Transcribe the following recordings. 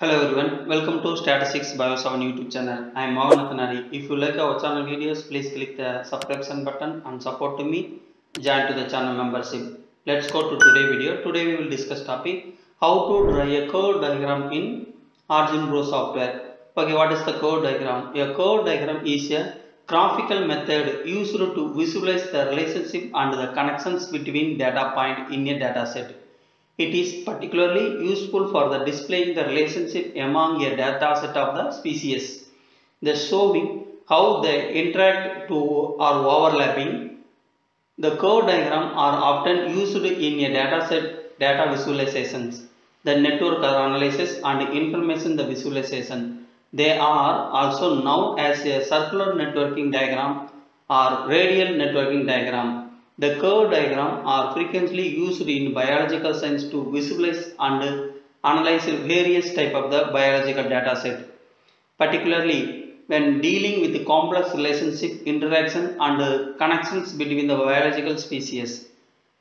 Hello everyone, welcome to Statistics Bios on YouTube channel. I am Mohan Athanari. If you like our channel videos, please click the subscription button and support to me. Join to the channel membership. Let's go to today video. Today we will discuss topic how to draw a curve diagram in Origin Pro software. Okay, what is the curve diagram? A curve diagram is a graphical method used to visualize the relationship and the connections between data point in a data set. It is particularly useful for the displaying the relationship among a data set of the species. The showing how they interact to or overlapping. The curve diagram are often used in a data set data visualizations, the network analysis and information the visualization. They are also known as a circular networking diagram or radial networking diagram. The curve diagram are frequently used in biological science to visualize and analyze various type of the biological data set, particularly when dealing with complex relationship, interaction and connections between the biological species.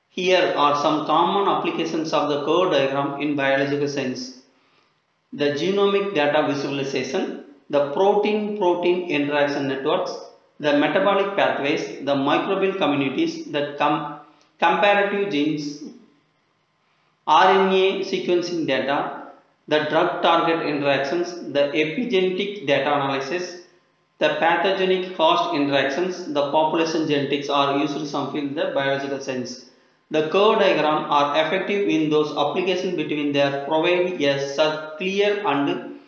Here are some common applications of the curve diagram in biological science. The genomic data visualization, the protein-protein interaction networks, the metabolic pathways, the microbial communities, the com comparative genes, RNA sequencing data, the drug target interactions, the epigenetic data analysis, the pathogenic host interactions, the population genetics are used in some field the biological sense. The curve diagram are effective in those applications between their provide a clear and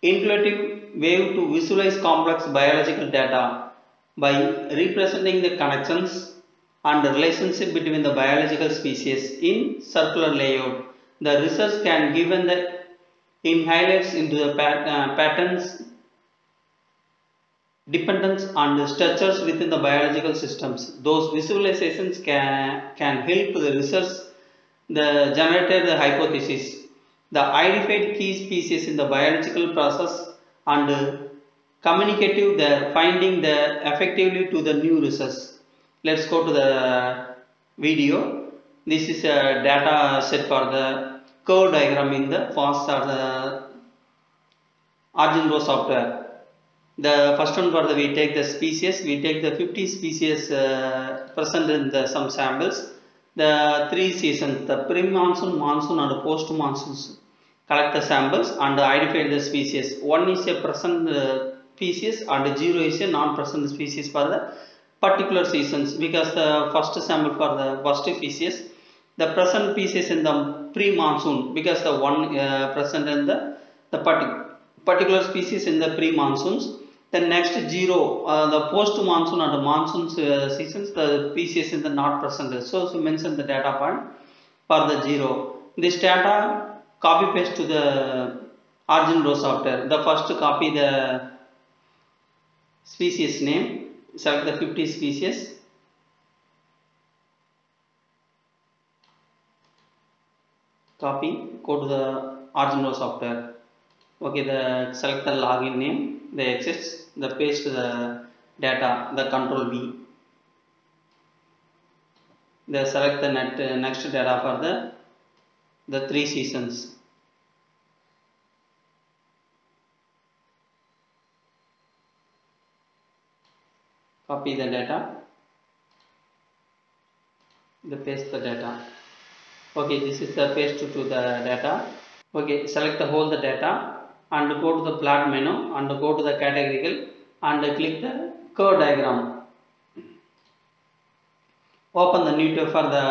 intuitive way to visualize complex biological data by representing the connections and the relationship between the biological species in circular layout. The research can given the in highlights into the pat, uh, patterns dependence and structures within the biological systems. Those visualizations can, can help the research the generated the hypothesis. The identified key species in the biological process and communicative the finding the effectively to the new research. Let's go to the video. This is a data set for the curve diagram in the PAST or the Origin Pro software. The first one for the we take the species, we take the 50 species uh, present in the some samples. The three seasons, the pre-monsoon, monsoon and post-monsoons collect the samples and identify the species. One is a present uh, species and zero is a non-present species for the particular seasons because the first sample for the first species the present species in the pre-monsoon because the one uh, present in the the partic particular species in the pre-monsoons the next zero uh, the post-monsoon and the monsoon uh, seasons the species in the not present. So so mention the data point for the zero. This data copy paste to the origin Pro software. The first copy the species name select the 50 species. Copy go to the Origin Pro software. Okay the select the login name the exists the paste the data the control V. The select the net, uh, next data for the the three seasons copy the data. The paste the data. Okay this is the paste to the data. Okay select the whole the data and go to the plot menu and go to the categorical and click the curve diagram. Open the new tab for the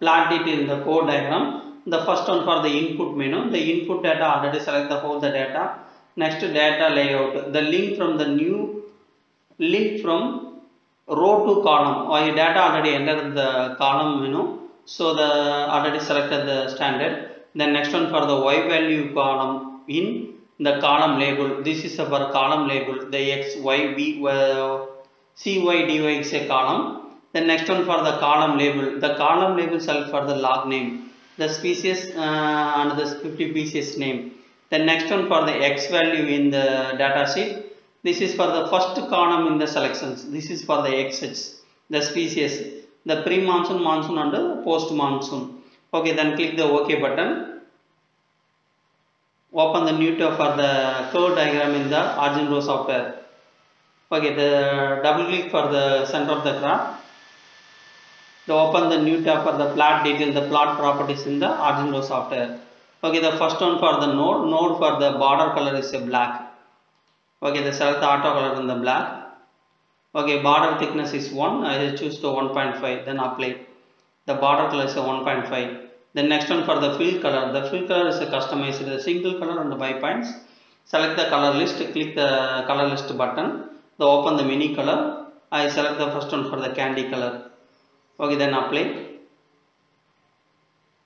plot it in the chord diagram. The first one for the input menu. The input data already select the whole the data. Next data layout. The link from the new link from row to column. Or your data already entered the column you know so the already selected the standard. The next one for the y value column in the column label. This is for column label the x y b uh, c y d y is a column. The next one for the column label. The column label select for the log name. The species uh, and the 50 species name. The next one for the x value in the data sheet this is for the first column in the selections. This is for the xh the species the pre-monsoon monsoon and the post-monsoon. Okay then click the ok button. Open the new tab for the curve diagram in the Origin Pro software. Okay the double click for the center of the graph. To open the new tab for the plot detail the plot properties in the Origin Pro software. Okay the first one for the node. Node for the border color is a black okay the select the auto color in the black. Okay border thickness is 1 I choose to 1.5 then apply. The border color is 1.5 the next one for the fill color. The fill color is a customized the single color and the by points. Select the color list click the color list button. The open the mini color. I select the first one for the candy color. Okay then apply.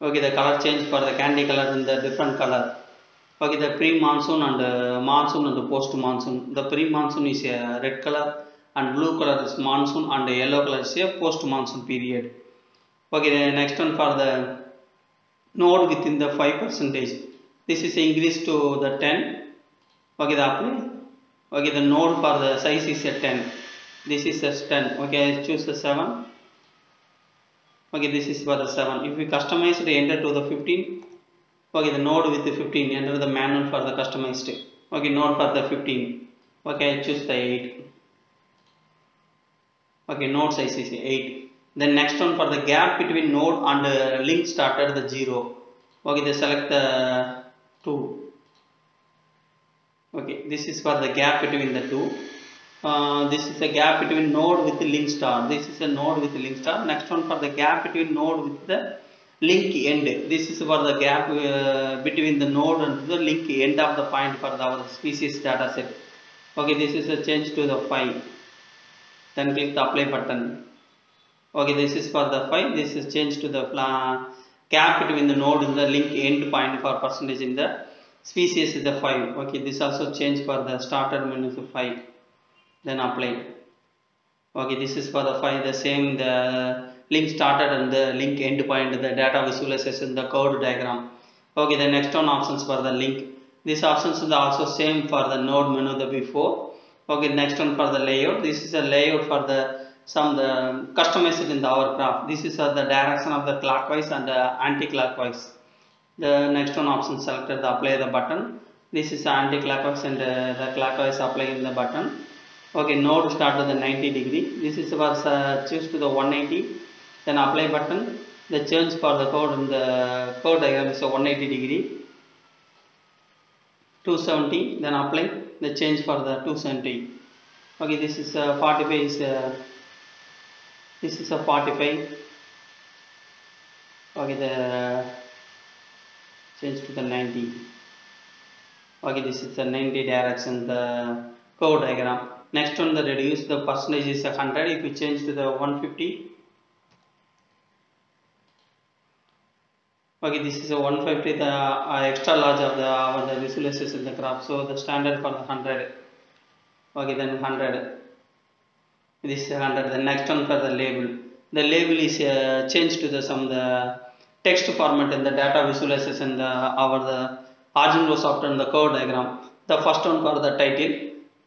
Okay the color change for the candy color in the different color okay the pre monsoon and uh, monsoon and the post monsoon. The pre monsoon is a red color and blue color is monsoon and yellow color is a post monsoon period. Okay the next one for the node within the 5 percentage. This is increased to the 10 okay the apply. Okay the node for the size is a 10 this is a 10 okay I choose the 7 okay this is for the 7 if we customize it enter to the 15 okay the node with the 15 enter the manual for the customized. Okay node for the 15 okay I choose the 8 okay node size is 8 then next one for the gap between node and uh, link started the 0 okay they select the 2 okay this is for the gap between the two. Uh, this is the gap between node with the link star. This is a node with link star. Next one for the gap between node with the link end. This is for the gap uh, between the node and the link end of the point for the, our species data set. Okay this is a change to the 5 then click the apply button. Okay this is for the 5 this is change to the gap between the node and the link end point for percentage in the species is the 5 okay this also change for the starter menu to 5 then apply okay this is for the 5 the same the link started and the link end point the data visualization the chord diagram. Okay the next one options for the link. These options is also same for the node menu the before. Okay next one for the layout. This is a layout for the some the customized in the our graph this is uh, the direction of the clockwise and uh, anti-clockwise. The next one option selected the apply the button. This is anti-clockwise and uh, the clockwise applying the button. Okay node start the 90 degree. This is was uh, choose to the 180 then apply button. The change for the code in the chord diagram is 180 degree. 270 then apply. The change for the 270 okay this is uh, 45 is uh, this is a 45 okay the change to the 90 okay this is the 90 direction the chord diagram. Next one the reduce the percentage is 100 if we change to the 150 okay this is a 150 the uh, extra large of the our the visualization the graph. So the standard for the 100 okay then 100 this is 100 the next one for the label. The label is uh, changed to the some the text format in the data visualization the our the Origin Pro software and the chord diagram. The first one for the title.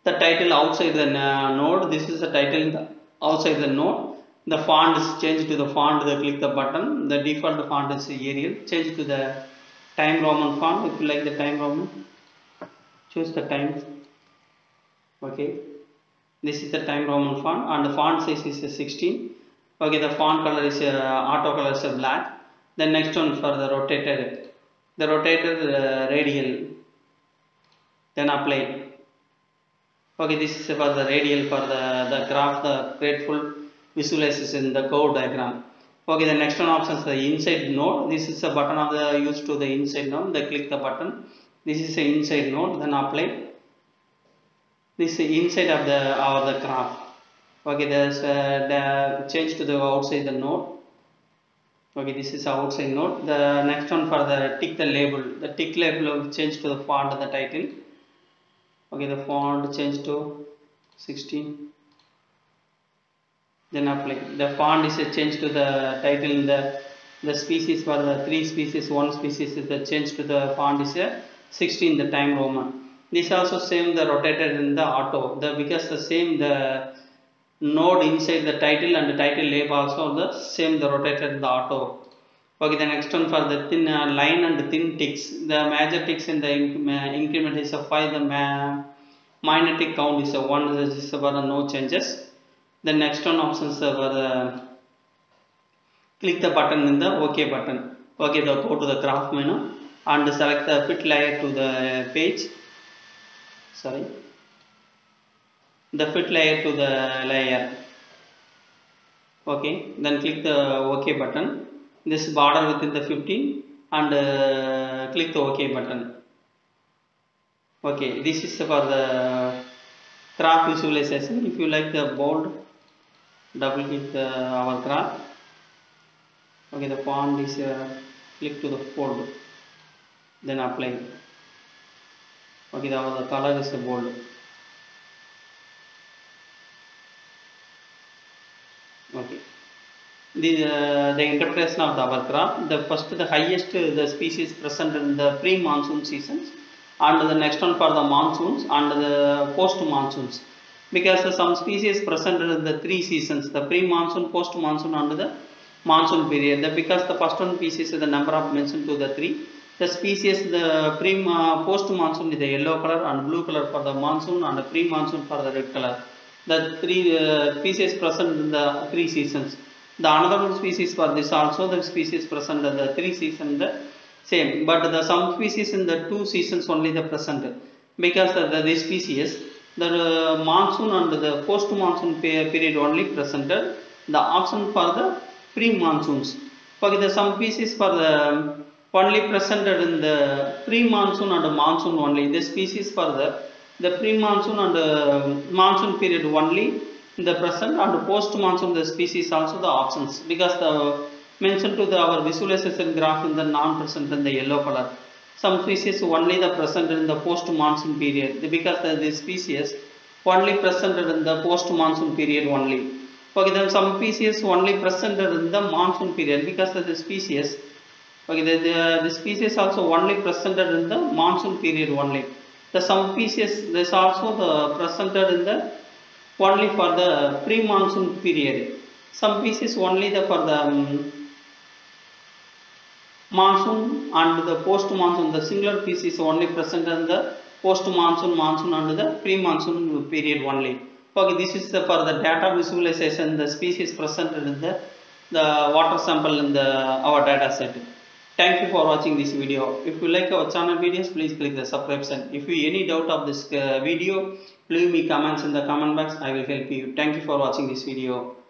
The title outside the uh, node. This is the title outside the node the font is changed to the font they click the button. The default font is Arial. Change to the time Roman font. If you like the time Roman choose the time. Okay. This is the time Roman font. And the font size is a 16 okay the font color is a auto color is black. Then next one for the rotated. The rotated uh, radial. Then apply. Okay this is for the radial for the the graph the grateful visualization the chord diagram. Okay the next one option is the inside node. This is the button of the used to the inside node. They click the button. This is the inside node then apply. This is inside of the our the graph. Okay there's the change to the outside the node. Okay this is outside node. The next one for the tick the label. The tick label will change to the font of the title. Okay the font change to 16 then apply the font is a change to the title in the the species for the three species one species is the change to the font is a 16 the time roman this also same the rotated in the auto the because the same the node inside the title and the title label also the same the rotated in the auto Okay, the next one for the thin uh, line and thin ticks. The major ticks in the inc- increment is a 5, the minor tick count is a 1, this is for no changes. The next one options for the click the button in the OK button. Okay, the go to the graph menu and select the fit layer to the page. Sorry, the fit layer to the layer. Okay, then click the OK button. This border within the 15 and uh, click the OK button. Okay, this is for the graph visualization. If you like the bold, double click the, our graph okay the font is uh, click to the fold. Then apply. Okay the, the color is bold. Okay. The uh, the interpretation of the our the first the highest uh, the species present in the pre monsoon seasons and the next one for the monsoons and the post monsoons because some species present in the three seasons the pre monsoon post monsoon and the monsoon period. The, because the first one species the number of mentioned to the three the species the pre post monsoon is the yellow color and blue color for the monsoon and the pre monsoon for the red color. The three uh, species present in the three seasons. The another species for this also the species present in the three season the same. But the some species in the two seasons only the present. Because the, the this species the uh, monsoon and the post monsoon period only presented the option for the pre-monsoons. Okay, the some species for the only presented in the pre-monsoon and monsoon only. The species for the the pre-monsoon and uh, monsoon period only the present and post-monsoon the species also the options because the mentioned to the our visualization graph in the non-present in the yellow color. Some species only the present in the post-monsoon period because the, species only present in the post-monsoon period only. Okay, then some species only present in the monsoon period because the species. Okay, the, the, the species also only presented in the monsoon period only. The some species this also the presented in the only for the pre-monsoon period. Some species only the for the um, monsoon and the post-monsoon. The singular species only present in the post-monsoon, monsoon and the pre-monsoon period only. Okay, this is the, for the data visualization, the species presented in the, the water sample in the our data set. Thank you for watching this video. If you like our channel videos, please click the subscription. If you any doubt of this uh, video, leave me comments in the comment box. I will help you. Thank you for watching this video.